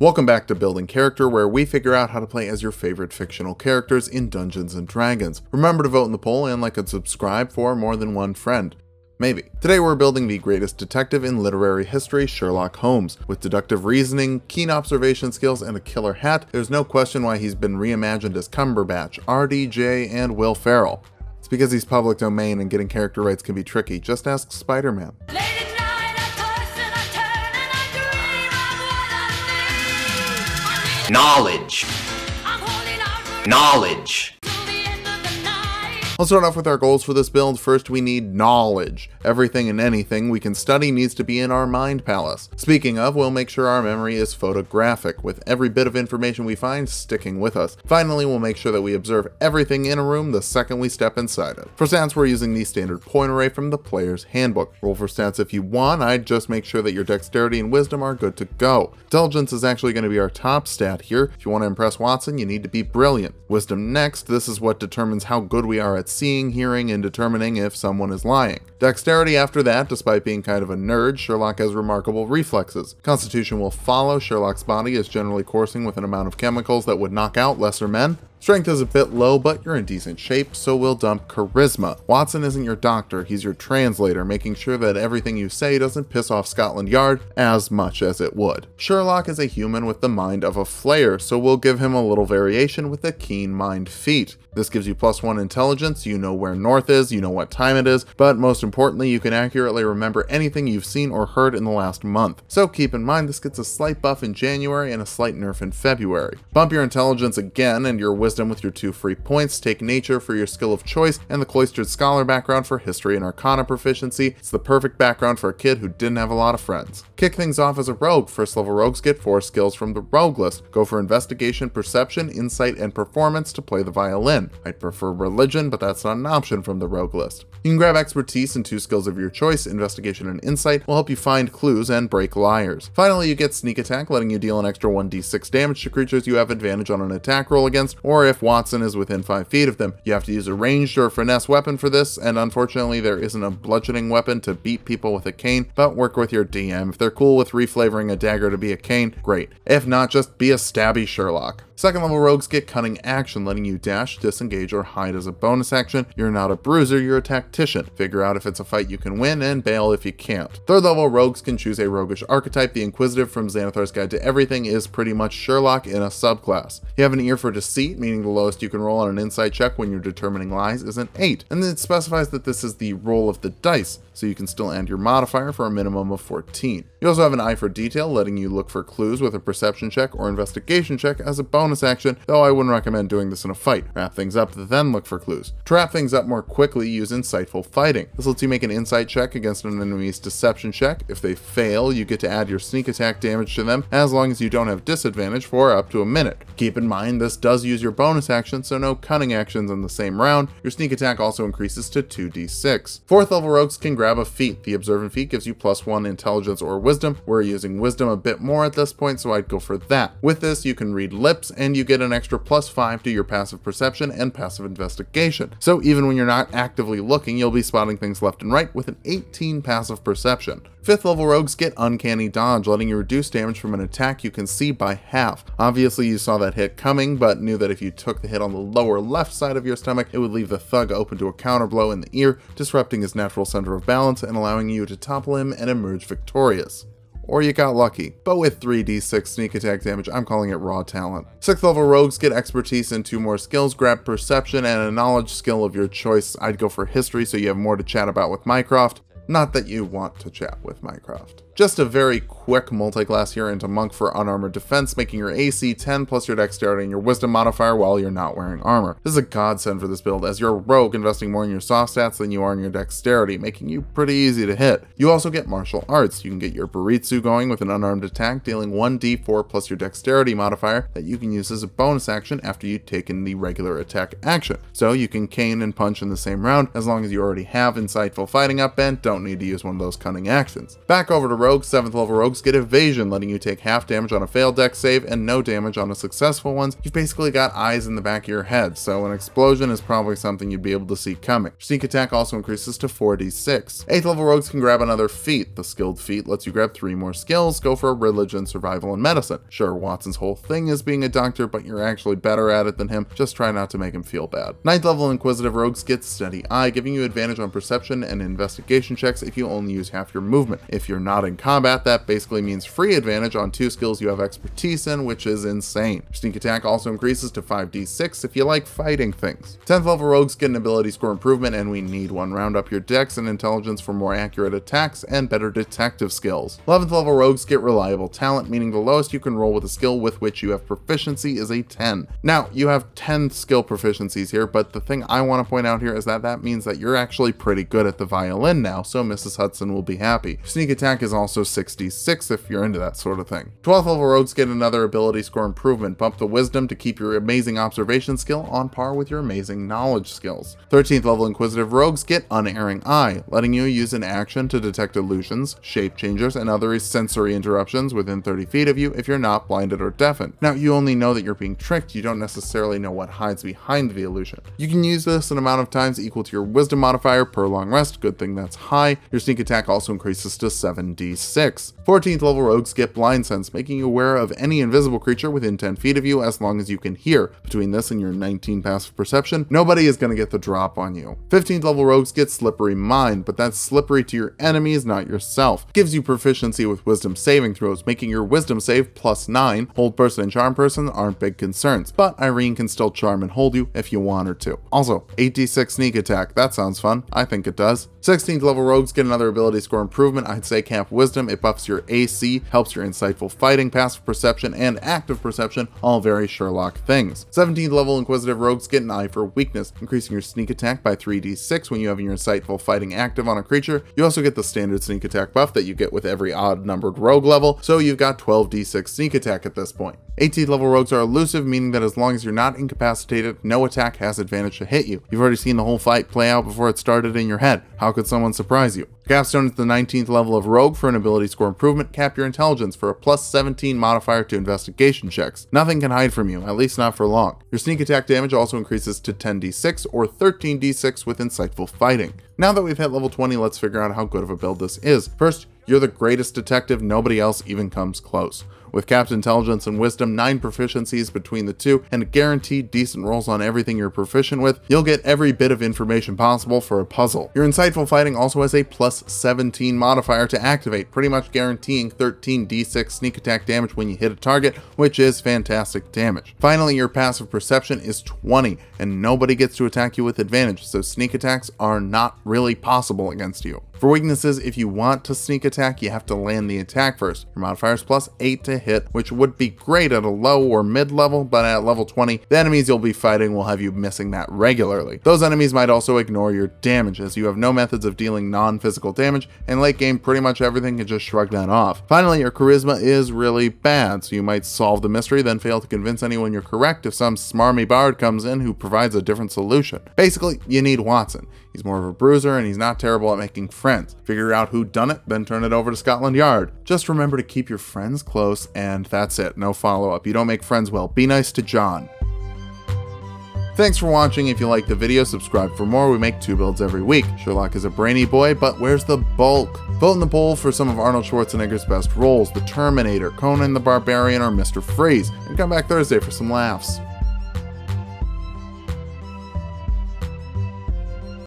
Welcome back to Building Character, where we figure out how to play as your favorite fictional characters in Dungeons & Dragons. Remember to vote in the poll and like and subscribe for more than one friend. Maybe. Today we're building the greatest detective in literary history, Sherlock Holmes. With deductive reasoning, keen observation skills, and a killer hat, there's no question why he's been reimagined as Cumberbatch, RDJ, and Will Ferrell. It's because he's public domain and getting character rights can be tricky. Just ask Spider-Man. Knowledge. Knowledge. Let's start off with our goals for this build. First, we need knowledge. Everything and anything we can study needs to be in our mind palace. Speaking of, we'll make sure our memory is photographic, with every bit of information we find sticking with us. Finally, we'll make sure that we observe everything in a room the second we step inside it. For stats, we're using the standard point array from the player's handbook. Roll for stats if you want, I'd just make sure that your dexterity and wisdom are good to go. Intelligence is actually going to be our top stat here. If you want to impress Watson, you need to be brilliant. Wisdom next, this is what determines how good we are at seeing, hearing, and determining if someone is lying. Dexterity after that, despite being kind of a nerd, Sherlock has remarkable reflexes. Constitution will follow, Sherlock's body is generally coursing with an amount of chemicals that would knock out lesser men. Strength is a bit low, but you're in decent shape, so we'll dump Charisma. Watson isn't your doctor, he's your translator, making sure that everything you say doesn't piss off Scotland Yard as much as it would. Sherlock is a human with the mind of a flayer, so we'll give him a little variation with a keen mind feat. This gives you plus one intelligence, you know where north is, you know what time it is, but most importantly, you can accurately remember anything you've seen or heard in the last month. So keep in mind this gets a slight buff in January and a slight nerf in February. Bump your intelligence again and your wisdom with your two free points, take nature for your skill of choice, and the cloistered scholar background for history and arcana proficiency. It's the perfect background for a kid who didn't have a lot of friends. Kick things off as a rogue. First level rogues get four skills from the rogue list. Go for investigation, perception, insight, and performance to play the violin. I'd prefer religion, but that's not an option from the rogue list. You can grab expertise and two skills of your choice, investigation and insight will help you find clues and break liars. Finally, you get sneak attack, letting you deal an extra 1d6 damage to creatures you have advantage on an attack roll against, or if Watson is within 5 feet of them. You have to use a ranged or finesse weapon for this, and unfortunately there isn't a bludgeoning weapon to beat people with a cane, but work with your DM. If they're cool with reflavoring a dagger to be a cane, great. If not, just be a stabby Sherlock. Second level rogues get cunning action, letting you dash, disengage, or hide as a bonus action. You're not a bruiser, you're a tactician. Figure out if it's a fight you can win, and bail if you can't. Third level rogues can choose a roguish archetype. The Inquisitive from Xanathar's Guide to Everything is pretty much Sherlock in a subclass. You have an ear for deceit, meaning the lowest you can roll on an insight check when you're determining lies is an 8. And then it specifies that this is the roll of the dice, so you can still add your modifier for a minimum of 14. You also have an eye for detail, letting you look for clues with a perception check or investigation check as a bonus action, though I wouldn't recommend doing this in a fight. Wrap things up, then look for clues. To wrap things up more quickly, use insightful fighting. This lets you make an insight check against an enemy's deception check. If they fail, you get to add your sneak attack damage to them, as long as you don't have disadvantage for up to a minute. Keep in mind, this does use your bonus action, so no cunning actions in the same round. Your sneak attack also increases to 2d6. Fourth level rogues can grab a feat. The observant feat gives you plus one intelligence or wisdom. We're using wisdom a bit more at this point, so I'd go for that. With this, you can read lips, and you get an extra plus five to your passive perception and passive investigation. So even when you're not actively looking, you'll be spotting things left and right with an 18 passive perception. Fifth level rogues get uncanny dodge, letting you reduce damage from an attack you can see by half. Obviously you saw that hit coming, but knew that if you took the hit on the lower left side of your stomach, it would leave the thug open to a counter blow in the ear, disrupting his natural center of balance and allowing you to topple him and emerge victorious or you got lucky. But with 3d6 sneak attack damage, I'm calling it raw talent. 6th level rogues get expertise and two more skills, grab perception and a knowledge skill of your choice. I'd go for history so you have more to chat about with Mycroft. Not that you want to chat with Mycroft. Just a very quick multi-class here into Monk for unarmored defense, making your AC 10 plus your dexterity and your wisdom modifier while you're not wearing armor. This is a godsend for this build, as you're a rogue investing more in your soft stats than you are in your dexterity, making you pretty easy to hit. You also get martial arts. You can get your Baritsu going with an unarmed attack, dealing 1d4 plus your dexterity modifier that you can use as a bonus action after you've taken the regular attack action. So you can cane and punch in the same round, as long as you already have insightful fighting up and don't need to use one of those cunning actions. Back over to rogue, 7th level rogues get evasion, letting you take half damage on a failed dex save and no damage on a successful one. You've basically got eyes in the back of your head, so an explosion is probably something you'd be able to see coming. Sneak attack also increases to 4d6. 8th level rogues can grab another feat. The skilled feat lets you grab three more skills, go for religion, survival, and medicine. Sure, Watson's whole thing is being a doctor, but you're actually better at it than him. Just try not to make him feel bad. 9th level inquisitive rogues get steady eye, giving you advantage on perception and investigation checks if you only use half your movement. If you're not in combat, that basically means free advantage on two skills you have expertise in, which is insane. Sneak attack also increases to 5d6 if you like fighting things. 10th level rogues get an ability score improvement, and we need one. Round up your dex and intelligence for more accurate attacks and better detective skills. 11th level rogues get reliable talent, meaning the lowest you can roll with a skill with which you have proficiency is a 10. Now, you have 10 skill proficiencies here, but the thing I want to point out here is that that means that you're actually pretty good at the violin now, so Mrs. Hudson will be happy. Sneak attack is also 66 if you're into that sort of thing. 12th level rogues get another ability score improvement, bump the wisdom to keep your amazing observation skill on par with your amazing knowledge skills. 13th level inquisitive rogues get unerring eye, letting you use an action to detect illusions, shape changers, and other sensory interruptions within 30 feet of you if you're not blinded or deafened. Now, you only know that you're being tricked, you don't necessarily know what hides behind the illusion. You can use this an amount of times equal to your wisdom modifier per long rest, good thing that's high. Your sneak attack also increases to 7d6. 14th level rogues get blind sense, making you aware of any invisible creature within 10 feet of you as long as you can hear. Between this and your 19 passive perception, nobody is going to get the drop on you. 15th level rogues get slippery mind, but that's slippery to your enemies, not yourself. Gives you proficiency with wisdom saving throws, making your wisdom save plus 9. Hold person and charm person aren't big concerns, but Irene can still charm and hold you if you want her to. Also, 8d6 sneak attack, that sounds fun. I think it does. 16th level rogues get another ability score improvement. I'd say Camp Wisdom. It buffs your AC, helps your insightful fighting, passive perception, and active perception, all very Sherlock things. 17th level Inquisitive rogues get an eye for weakness, increasing your sneak attack by 3d6 when you have your insightful fighting active on a creature. You also get the standard sneak attack buff that you get with every odd numbered rogue level, so you've got 12d6 sneak attack at this point. 18th level rogues are elusive, meaning that as long as you're not incapacitated, no attack has advantage to hit you. You've already seen the whole fight play out before it started in your head. How could someone surprise you? Capstone is the 19th level of Rogue for an ability score improvement. Cap your intelligence for a plus 17 modifier to investigation checks. Nothing can hide from you, at least not for long. Your sneak attack damage also increases to 10d6 or 13d6 with insightful fighting. Now that we've hit level 20, let's figure out how good of a build this is. First, you're the greatest detective, nobody else even comes close. With capped intelligence and wisdom, 9 proficiencies between the two, and guaranteed decent rolls on everything you're proficient with, you'll get every bit of information possible for a puzzle. Your insightful fighting also has a plus 17 modifier to activate, pretty much guaranteeing 13 d6 sneak attack damage when you hit a target, which is fantastic damage. Finally, your passive perception is 20, and nobody gets to attack you with advantage, so sneak attacks are not really possible against you. For weaknesses, if you want to sneak attack, you have to land the attack first. Your modifier is plus 8 to hit, which would be great at a low or mid level, but at level 20, the enemies you'll be fighting will have you missing that regularly. Those enemies might also ignore your damage, as you have no methods of dealing non-physical damage, and late game pretty much everything can just shrug that off. Finally, your charisma is really bad, so you might solve the mystery, then fail to convince anyone you're correct if some smarmy bard comes in who provides a different solution. Basically, you need Watson. He's more of a bruiser and he's not terrible at making friends. Figure out who done it, then turn it over to Scotland Yard. Just remember to keep your friends close and that's it. No follow up. You don't make friends well. Be nice to John. Thanks for watching. If you liked the video, subscribe for more. We make two builds every week. Sherlock is a brainy boy, but where's the bulk? Vote in the poll for some of Arnold Schwarzenegger's best roles, The Terminator, Conan the Barbarian, or Mr. Freeze, and come back Thursday for some laughs.